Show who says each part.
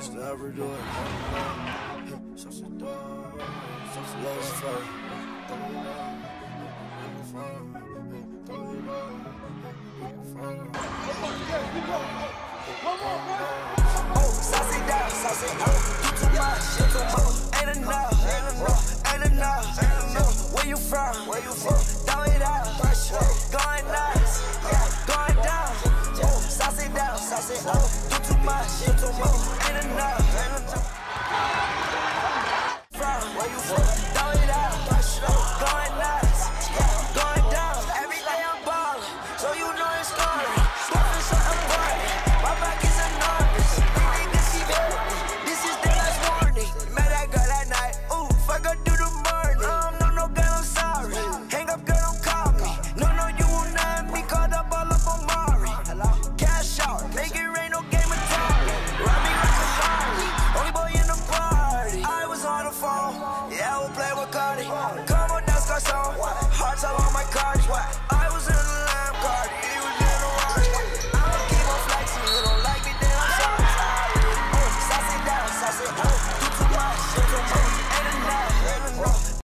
Speaker 1: Just never do it. Sauce it down. Sauce it low as. Throw it down. Throw it down.
Speaker 2: Oh, sauce down, sauce up. You too much, you too much. Ain't enough, ain't enough, ain't enough. Where you from? Where you from? Throw it out, going nuts, going down. Down, up. Too much, you too much. hard.